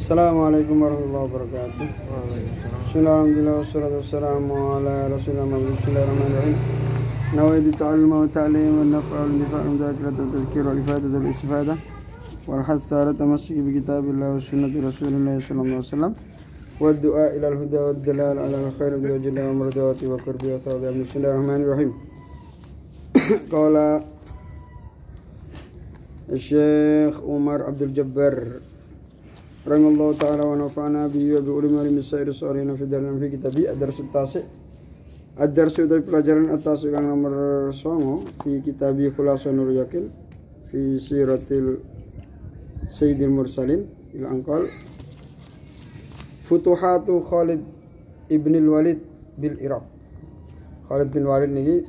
Assalamualaikum warahmatullahi wabarakatuh. Bismillahirrahmanirrahim. Wassalatu wassalamu ala rasulillah Muhammad. Bismillahirrahmanirrahim. نويت التعلم والتعليم والنفع والاندفاع والمذاكرة والتذكير والإفادة والإستفادة والحث على التمسك بكتاب الله وسنة رسول الله صلى الله عليه وسلم والدعاء إلى الهدى والدلال على الخير بوجه الله ومرضاته وقربه وثوابه بسم الله الرحمن الرحيم قال الشيخ عمر عبد الجبار رحمه الله تعالى ونفعنا به وبعلم علم السائر الصالحين في دارنا في كتابه الدرس التاسع الدرس dari pelajaran atas yang nomor songo fi kitabi khulasa nur yakin fi siratil sayyidil mursalin il angkal futuhatu Khalid ibn Walid bil Iraq Khalid bin Walid ini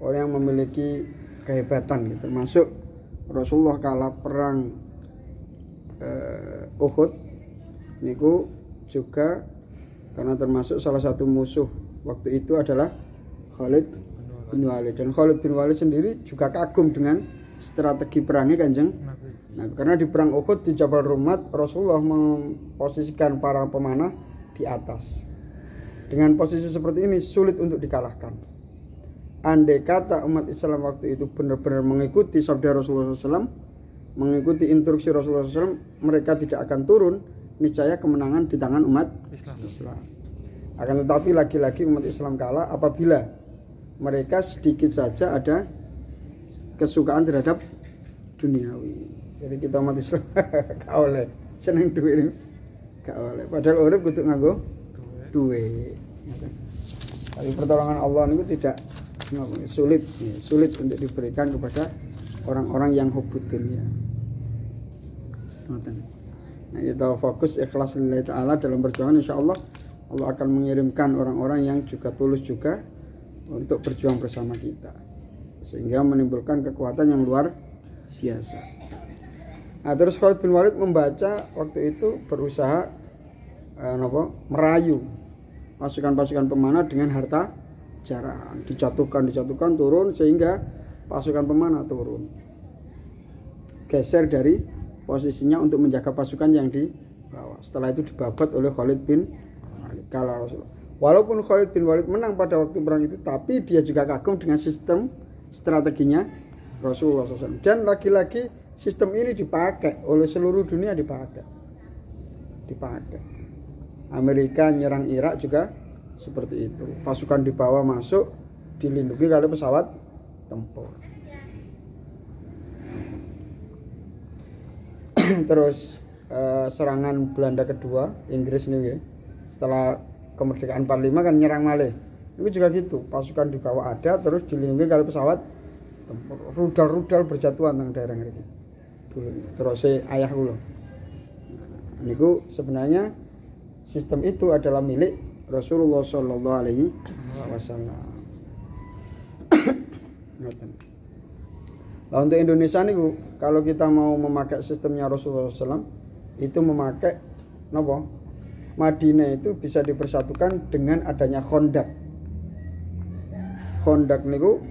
orang yang memiliki kehebatan gitu. termasuk Rasulullah kalah perang uh, Uhud niku juga karena termasuk salah satu musuh waktu itu adalah Khalid bin Walid. Dan Khalid bin Walid sendiri juga kagum dengan strategi perangnya kanjeng. Nah karena di perang Uhud di Jabal Rumat Rasulullah memposisikan para pemanah di atas. Dengan posisi seperti ini sulit untuk dikalahkan. Andai kata umat Islam waktu itu benar-benar mengikuti sabda Rasulullah SAW mengikuti instruksi Rasulullah SAW mereka tidak akan turun niscaya kemenangan di tangan umat Islam, Islam. Akan tetapi lagi-lagi umat Islam kalah apabila mereka sedikit saja ada kesukaan terhadap duniawi. Jadi kita umat Islam gak oleh seneng duit ini gak oleh. Padahal urip kudu nganggo duit. Tapi pertolongan Allah itu tidak sulit, sulit untuk diberikan kepada orang-orang yang hubud dunia. Nah, kita fokus ikhlas lillahi ta'ala dalam perjuangan insya Allah Allah akan mengirimkan orang-orang yang juga tulus juga untuk berjuang bersama kita sehingga menimbulkan kekuatan yang luar biasa. Nah, terus Khalid bin Walid membaca waktu itu berusaha eh, apa, merayu pasukan-pasukan pemanah dengan harta jarahan, dijatuhkan, dijatuhkan turun sehingga pasukan pemanah turun. Geser dari posisinya untuk menjaga pasukan yang di bawah. Setelah itu dibabat oleh Khalid bin Rasulullah. Walaupun Khalid bin Walid menang pada waktu perang itu, tapi dia juga kagum dengan sistem strateginya Rasulullah SAW. Dan lagi-lagi sistem ini dipakai oleh seluruh dunia dipakai. Dipakai. Amerika nyerang Irak juga seperti itu. Pasukan di bawah masuk dilindungi oleh pesawat tempur. Terus eh, serangan Belanda kedua, Inggris nih ya. Setelah kemerdekaan 45 kan nyerang Malih. Itu juga gitu pasukan di bawah ada terus dilindungi kalau pesawat rudal-rudal berjatuhan tentang daerah ini dulu terus ayah dulu niku sebenarnya sistem itu adalah milik Rasulullah Shallallahu Alaihi Wasallam Nah untuk Indonesia nih kalau kita mau memakai sistemnya Rasulullah SAW itu memakai nopo Madinah itu bisa dipersatukan dengan adanya kondak. Kondak niku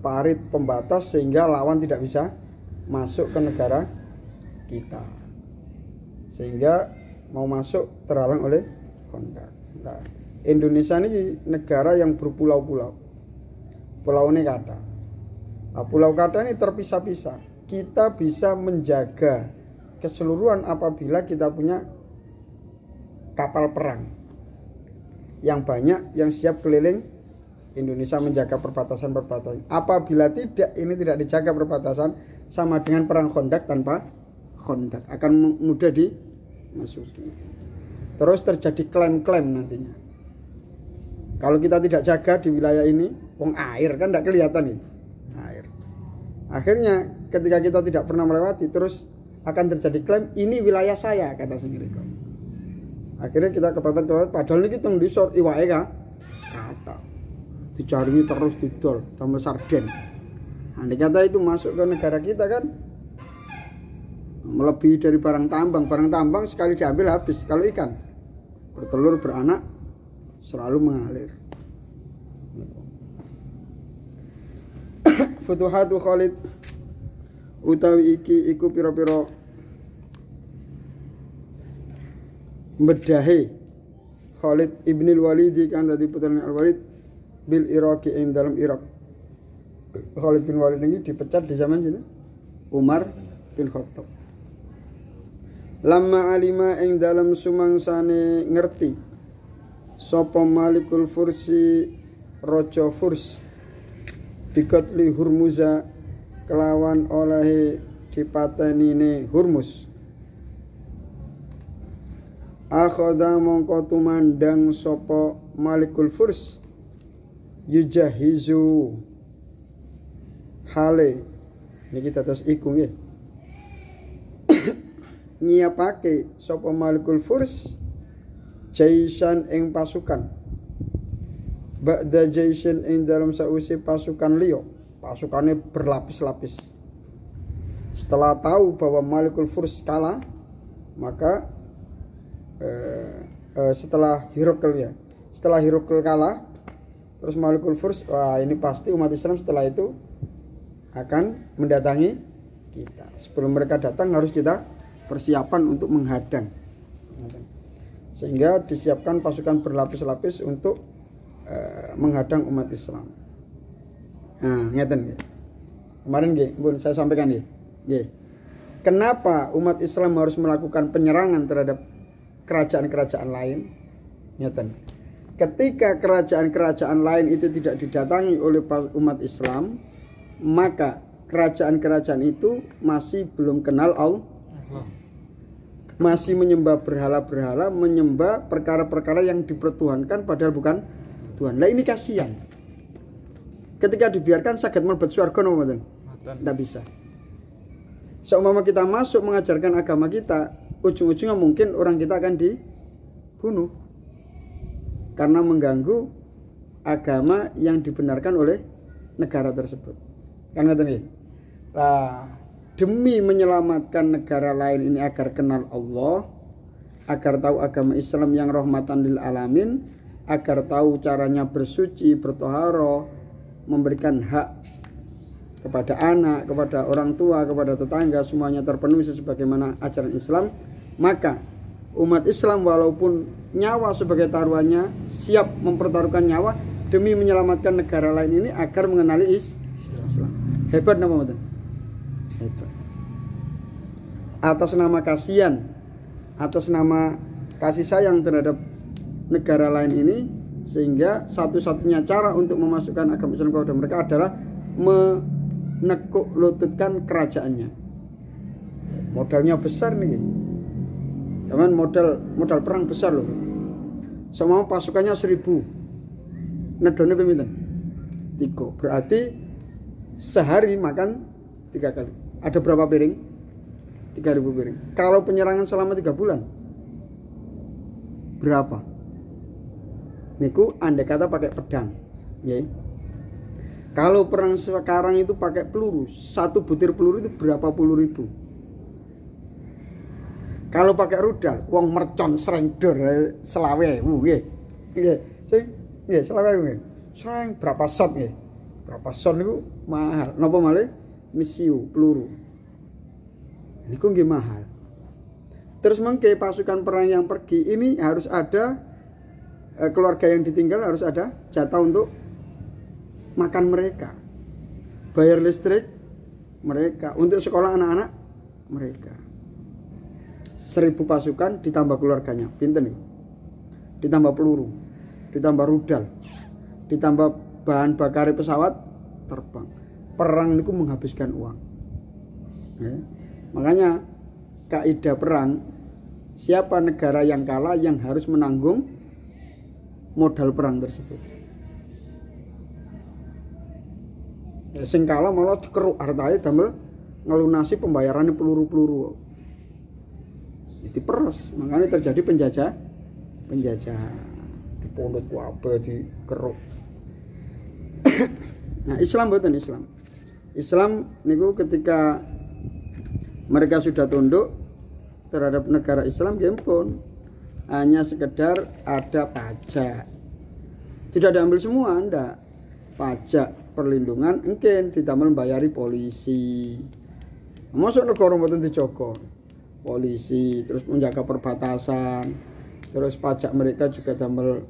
parit pembatas sehingga lawan tidak bisa masuk ke negara kita. Sehingga mau masuk terhalang oleh kondak. Nah, Indonesia ini negara yang berpulau-pulau. Pulau ini kata. Nah, pulau kata ini terpisah-pisah. Kita bisa menjaga keseluruhan apabila kita punya kapal perang yang banyak yang siap keliling Indonesia menjaga perbatasan-perbatasan. Apabila tidak ini tidak dijaga perbatasan sama dengan perang kondak tanpa kondak akan mudah dimasuki. Terus terjadi klaim-klaim nantinya. Kalau kita tidak jaga di wilayah ini, wong air kan tidak kelihatan itu. Air. Akhirnya ketika kita tidak pernah melewati terus akan terjadi klaim ini wilayah saya kata sendiri akhirnya kita kepepet kepepet padahal ini kita ngisor iwae kan? Kata dicari terus didol tambah sarden. Andai kata itu masuk ke negara kita kan melebihi dari barang tambang. Barang tambang sekali diambil habis kalau ikan bertelur beranak selalu mengalir Futuhatu Khalid. Utawi iki iku piro-piro bedahi Khalid ibnil Walid kan tadi putranya Al Walid bil Iraqi ing dalam Irak Khalid bin Walid ini dipecat di zaman sini. Umar bin Khattab. Lama alima ing dalam sumangsane ngerti sapa malikul fursi rojo furs bikotli hurmuza kelawan oleh dipatenine hurmus akhoda mongko tumandang sapa malikul furs. Yujahizu hale. Niki tetes iku nggih. Nyiapake sapa malikul furs jaisan ing pasukan ba'da jaisin ing dalam sausi pasukan liyo pasukannya berlapis-lapis. Setelah tahu bahwa Malikul Furs kalah maka eh, eh, setelah Hirokal ya setelah Hirokal kalah terus Malikul Furs wah ini pasti umat Islam setelah itu akan mendatangi kita. Sebelum mereka datang harus kita persiapan untuk menghadang. Sehingga disiapkan pasukan berlapis-lapis untuk uh, menghadang umat Islam. Nah, ngeten nggih. Kemarin nggih, saya sampaikan nggih. Nggih. Kenapa umat Islam harus melakukan penyerangan terhadap kerajaan-kerajaan lain? Ngeten. Ketika kerajaan-kerajaan lain itu tidak didatangi oleh umat Islam, maka kerajaan-kerajaan itu masih belum kenal Allah masih menyembah berhala-berhala, menyembah perkara-perkara yang dipertuhankan padahal bukan Tuhan. Lah ini kasihan. Ketika dibiarkan sakit melebet surga nopo Tidak bisa. Seumpama kita masuk mengajarkan agama kita, ujung-ujungnya mungkin orang kita akan dibunuh. Karena mengganggu agama yang dibenarkan oleh negara tersebut. Kan ngoten nggih. Nah, demi menyelamatkan negara lain ini agar kenal Allah, agar tahu agama Islam yang rahmatan lil alamin, agar tahu caranya bersuci, bertoharo, memberikan hak kepada anak, kepada orang tua, kepada tetangga, semuanya terpenuhi sebagaimana ajaran Islam, maka umat Islam walaupun nyawa sebagai taruhannya siap mempertaruhkan nyawa demi menyelamatkan negara lain ini agar mengenali Islam. Hebat nama atas nama kasihan atas nama kasih sayang terhadap negara lain ini sehingga satu-satunya cara untuk memasukkan agama Islam kepada mereka adalah menekuk lututkan kerajaannya. Modalnya besar nih. Zaman modal modal perang besar loh. Semua pasukannya seribu. Nedone pemimpin. Tiga. Berarti sehari makan tiga kali. Ada berapa piring? 3000 piring. Kalau penyerangan selama tiga bulan berapa? Niku andai kata pakai pedang, ya. Kalau perang sekarang itu pakai peluru, satu butir peluru itu berapa puluh ribu. Kalau pakai rudal, uang mercon serengdor eh, selawe, nggih. Nggih. Sing nggih selawe nggih. Sereng berapa shot nggih? Berapa shot niku mahal. Napa malih? Misiu peluru niku nggih mahal. Terus mengke pasukan perang yang pergi ini harus ada keluarga yang ditinggal harus ada jatah untuk makan mereka. Bayar listrik mereka, untuk sekolah anak-anak mereka. Seribu pasukan ditambah keluarganya, pinten nih. Ditambah peluru, ditambah rudal, ditambah bahan bakar pesawat terbang. Perang itu menghabiskan uang. Ya. Makanya kaidah perang siapa negara yang kalah yang harus menanggung modal perang tersebut. Ya, sing kalah malah dikeruk hartanya damel ngelunasi pembayaran peluru-peluru. Itu peros, makanya terjadi penjajah penjajah di pondok wabe di keruk. nah, Islam bukan Islam. Islam niku ketika mereka sudah tunduk terhadap negara Islam gempon hanya sekedar ada pajak. Tidak diambil semua anda pajak perlindungan mungkin ditambah membayari polisi. Masuk negara mboten dijoko. Polisi terus menjaga perbatasan. Terus pajak mereka juga damel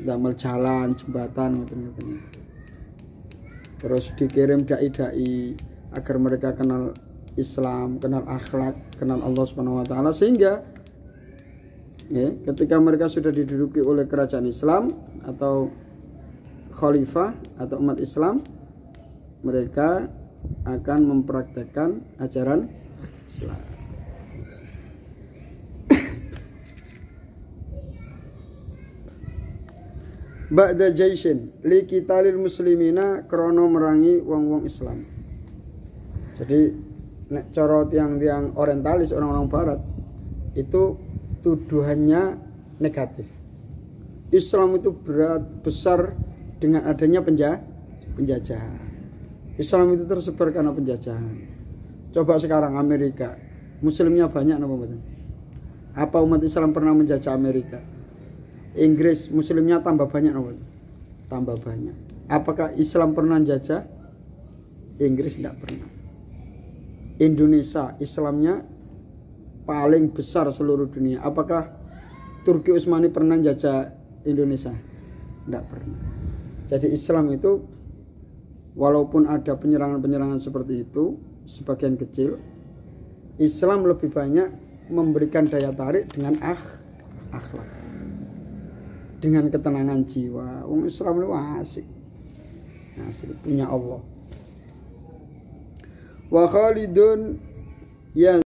damel jalan jembatan gitu gitu terus dikirim dai-dai agar mereka kenal Islam, kenal akhlak, kenal Allah Subhanahu wa taala sehingga ya, ketika mereka sudah diduduki oleh kerajaan Islam atau khalifah atau umat Islam mereka akan mempraktekkan ajaran Islam. Ba'da jaisin li kitalil muslimina krono merangi wong-wong Islam. Jadi nek cara tiang-tiang orientalis orang-orang barat itu tuduhannya negatif. Islam itu berat besar dengan adanya penjah, penjajahan. Islam itu tersebar karena penjajahan. Coba sekarang Amerika, muslimnya banyak apa betul? Apa umat Islam pernah menjajah Amerika? Inggris muslimnya tambah banyak apa? Tambah banyak. Apakah Islam pernah jajah? Inggris tidak pernah. Indonesia Islamnya paling besar seluruh dunia. Apakah Turki Utsmani pernah jajah Indonesia? Tidak pernah. Jadi Islam itu walaupun ada penyerangan-penyerangan seperti itu sebagian kecil, Islam lebih banyak memberikan daya tarik dengan akh akhlak. Dengan ketenangan jiwa. Wong Islam itu asik. Asik punya Allah. Wa Khalidun ya